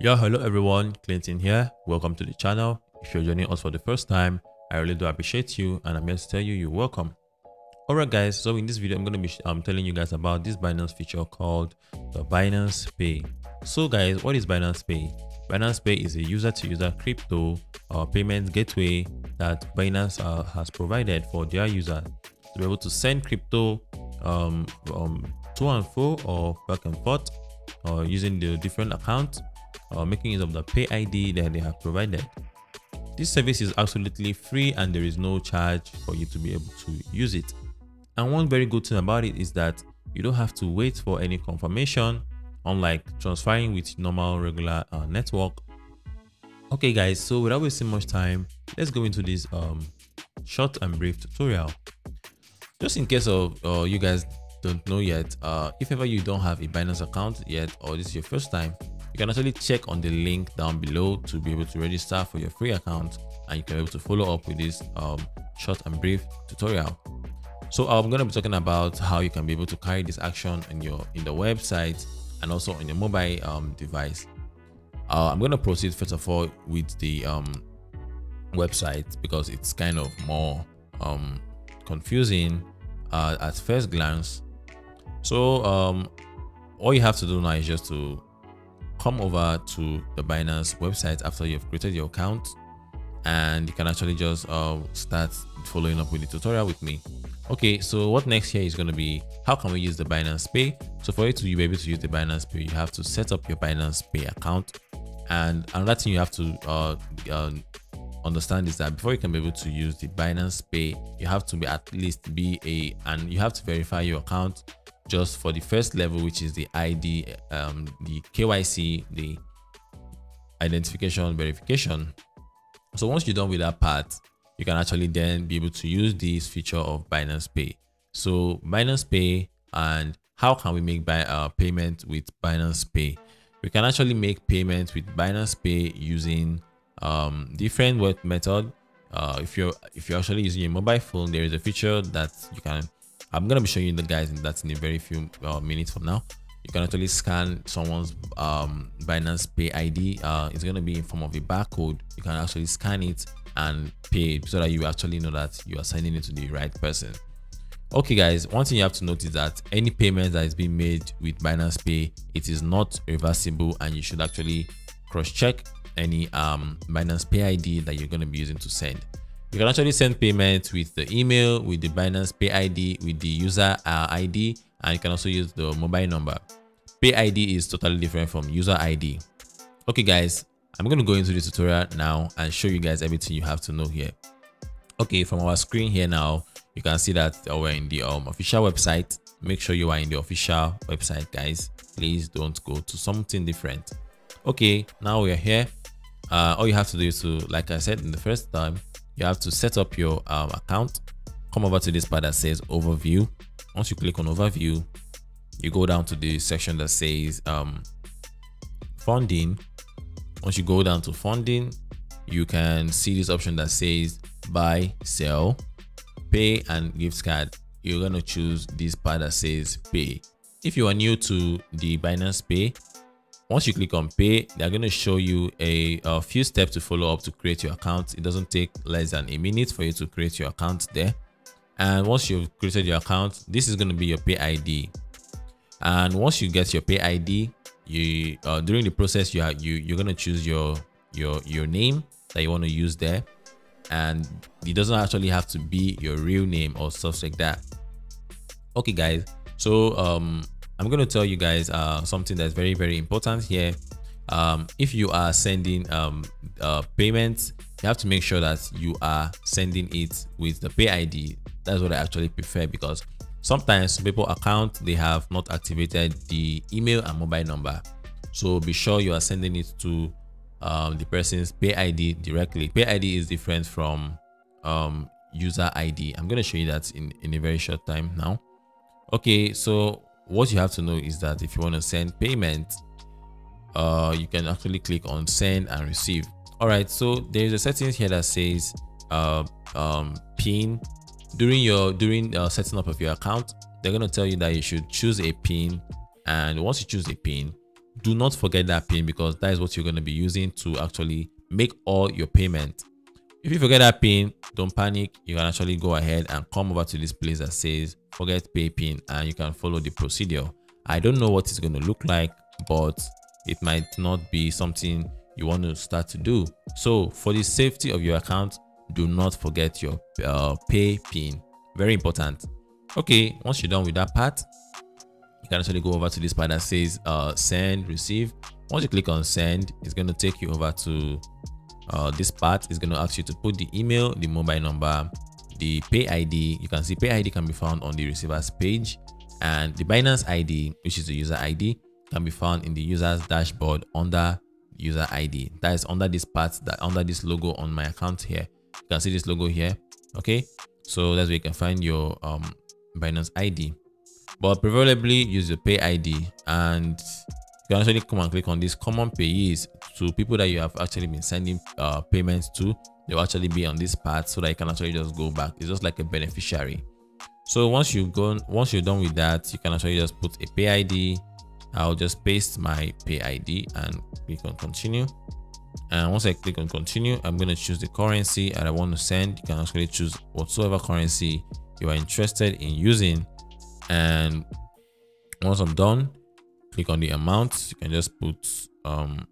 Yeah, hello everyone, Clinton here. Welcome to the channel. If you're joining us for the first time, I really do appreciate you and I'm here to tell you you're welcome. Alright guys, so in this video I'm going to be um, telling you guys about this Binance feature called the Binance Pay. So guys, what is Binance Pay? Binance Pay is a user-to-user -user crypto uh, payment gateway that Binance uh, has provided for their users to be able to send crypto um, um, to and fro or back and forth or using the different accounts or making use of the pay ID that they have provided. This service is absolutely free and there is no charge for you to be able to use it. And one very good thing about it is that you don't have to wait for any confirmation unlike transferring with normal regular uh, network. Okay guys, so without wasting much time, let's go into this um, short and brief tutorial. Just in case of uh, you guys don't know yet, uh, if ever you don't have a Binance account yet or this is your first time, you can actually check on the link down below to be able to register for your free account and you can be able to follow up with this um, short and brief tutorial. So I'm going to be talking about how you can be able to carry this action in your in the website and also on your mobile um, device. Uh, I'm going to proceed first of all with the um, website because it's kind of more um, confusing uh, at first glance. So um, all you have to do now is just to come over to the Binance website after you've created your account and you can actually just uh, start following up with the tutorial with me. Okay, so what next here is going to be how can we use the Binance Pay? So for you to be able to use the Binance Pay, you have to set up your Binance Pay account. And another thing you have to uh, uh, understand is that before you can be able to use the Binance Pay, you have to be at least be a and you have to verify your account just for the first level, which is the ID, um, the KYC, the identification verification. So once you're done with that part, you can actually then be able to use this feature of Binance Pay. So Binance Pay and how can we make buy, uh, payment with Binance Pay? We can actually make payment with Binance Pay using um, different web method. Uh, if you're if you're actually using a mobile phone, there is a feature that you can I'm gonna be showing you the guys that's in a very few uh, minutes from now. You can actually scan someone's um, Binance Pay ID. Uh, it's gonna be in form of a barcode. You can actually scan it and pay it so that you actually know that you are sending it to the right person. Okay, guys, one thing you have to note is that any payment that is being made with Binance Pay, it is not reversible, and you should actually cross-check any um, Binance Pay ID that you're going to be using to send. You can actually send payments with the email, with the Binance Pay ID, with the user uh, ID, and you can also use the mobile number. Pay ID is totally different from user ID. Okay guys, I'm going to go into the tutorial now and show you guys everything you have to know here. Okay, from our screen here now, you can see that we're in the um, official website. Make sure you are in the official website guys. Please don't go to something different. Okay, now we're here. Uh, all you have to do is to, like I said in the first time, you have to set up your um, account. Come over to this part that says overview. Once you click on overview you go down to the section that says um, funding. Once you go down to funding you can see this option that says buy sell pay and gift card. You're going to choose this part that says pay. If you are new to the binance pay once you click on pay, they're going to show you a, a, few steps to follow up to create your account. It doesn't take less than a minute for you to create your account there. And once you've created your account, this is going to be your pay ID. And once you get your pay ID, you uh, during the process you are you you're going to choose your your your name that you want to use there, and it doesn't actually have to be your real name or stuff like that. Okay, guys. So um I'm going to tell you guys uh, something that's very, very important here. Um, if you are sending um, uh, payments, you have to make sure that you are sending it with the pay ID. That's what I actually prefer because sometimes people account they have not activated the email and mobile number. So be sure you are sending it to um, the person's pay ID directly. Pay ID is different from um, user ID. I'm going to show you that in, in a very short time now. Okay, so what you have to know is that if you want to send payment uh you can actually click on send and receive. All right so there's a settings here that says uh um pin. During your during uh, setting up of your account they're going to tell you that you should choose a pin. And once you choose a pin do not forget that pin because that is what you're going to be using to actually make all your payment if you forget that pin don't panic. You can actually go ahead and come over to this place that says forget pay pin and you can follow the procedure. I don't know what it's going to look like but it might not be something you want to start to do. So for the safety of your account do not forget your uh, pay pin. Very important. Okay once you're done with that part you can actually go over to this part that says uh, send receive. Once you click on send it's going to take you over to uh, this part is going to ask you to put the email the mobile number the pay id you can see pay id can be found on the receiver's page. And the binance id which is the user id can be found in the user's dashboard under user id that is under this part that under this logo on my account here. You can see this logo here okay? So that's where you can find your um binance id but preferably use your pay id and you can actually come and click on this common payees to people that you have actually been sending uh, payments to they'll actually be on this part so that you can actually just go back. It's just like a beneficiary. So once you've gone once you're done with that you can actually just put a pay id i'll just paste my pay id and click on continue. And once i click on continue i'm going to choose the currency that i want to send. You can actually choose whatsoever currency you are interested in using. And once i'm done click on the amount. You can just put um,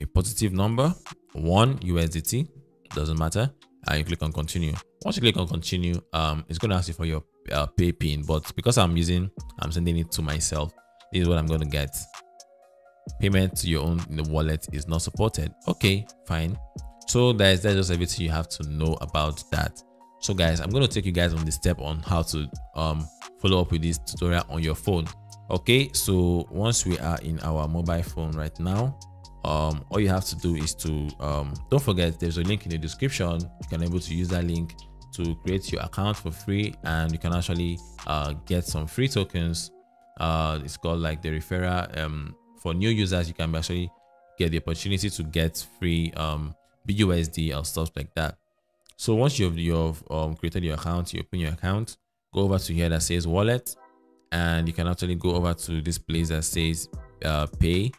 a positive number one usdt doesn't matter. And you click on continue. Once you click on continue um it's going to ask you for your uh, pay pin. But because i'm using i'm sending it to myself this is what i'm going to get. Payment to your own in the wallet is not supported. Okay fine. So that's that's just everything you have to know about that. So guys i'm going to take you guys on the step on how to um follow up with this tutorial on your phone. Okay so once we are in our mobile phone right now um all you have to do is to um don't forget there's a link in the description. You can able to use that link to create your account for free and you can actually uh get some free tokens. Uh it's called like the referral um for new users you can actually get the opportunity to get free um BUSD and stuff like that. So once you've you've um, created your account you open your account go over to here that says wallet and you can actually go over to this place that says uh, pay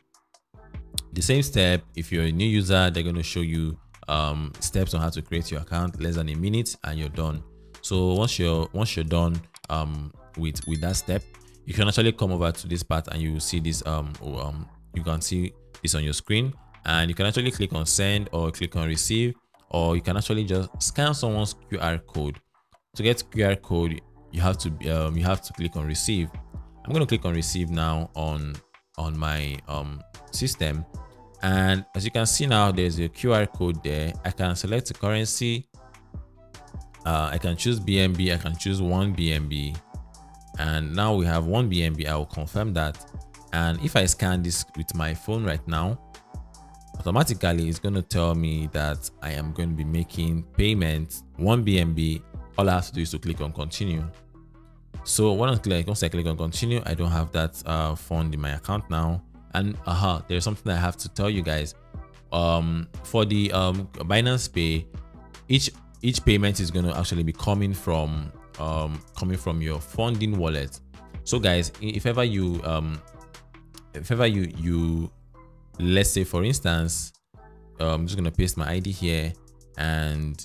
the same step if you're a new user they're going to show you um, steps on how to create your account less than a minute and you're done. So once you're once you're done um, with with that step you can actually come over to this part and you will see this um, um you can see this on your screen. And you can actually click on send or click on receive or you can actually just scan someone's qr code. To get qr code you have to um, you have to click on receive. I'm going to click on receive now on on my um, system and as you can see now there's a qr code there. I can select the currency. Uh, i can choose bnb i can choose one bnb and now we have one bnb i will confirm that. And if i scan this with my phone right now automatically it's going to tell me that i am going to be making payment one bnb all i have to do is to click on continue. So once I click, I click on continue, I don't have that uh, fund in my account now. And aha, uh -huh, there's something I have to tell you guys. Um, for the um, Binance Pay, each each payment is going to actually be coming from um, coming from your funding wallet. So guys, if ever you um, if ever you you let's say for instance, uh, I'm just gonna paste my ID here, and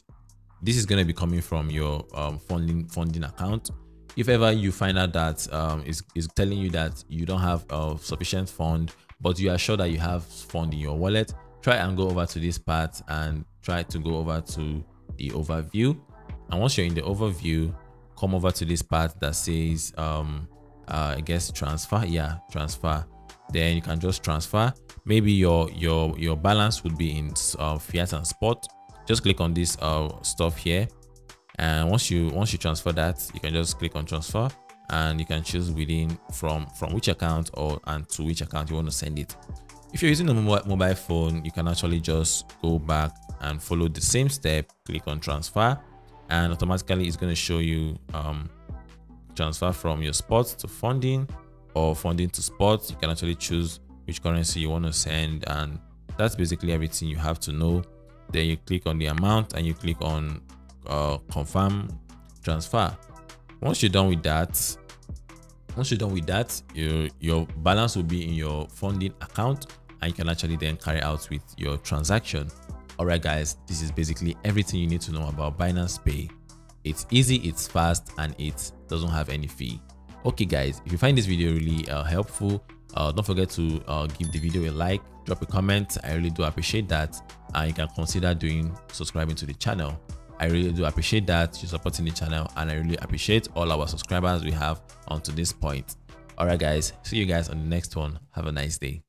this is gonna be coming from your um, funding funding account if ever you find out that um, is is telling you that you don't have a sufficient fund, but you are sure that you have fund in your wallet, try and go over to this part and try to go over to the overview. And once you're in the overview, come over to this part that says, um, uh, I guess transfer. Yeah, transfer. Then you can just transfer. Maybe your your your balance would be in uh, fiat and spot. Just click on this uh, stuff here and once you once you transfer that you can just click on transfer and you can choose within from from which account or and to which account you want to send it. If you're using a mobile phone you can actually just go back and follow the same step click on transfer and automatically it's going to show you um, transfer from your spot to funding or funding to spot you can actually choose which currency you want to send and that's basically everything you have to know. Then you click on the amount and you click on uh, confirm transfer. Once you're done with that, once you're done with that your your balance will be in your funding account and you can actually then carry out with your transaction. All right guys this is basically everything you need to know about binance pay. It's easy it's fast and it doesn't have any fee. Okay guys if you find this video really uh, helpful uh, don't forget to uh, give the video a like drop a comment. I really do appreciate that and you can consider doing subscribing to the channel i really do appreciate that you're supporting the channel and i really appreciate all our subscribers we have onto this point. All right guys. See you guys on the next one. Have a nice day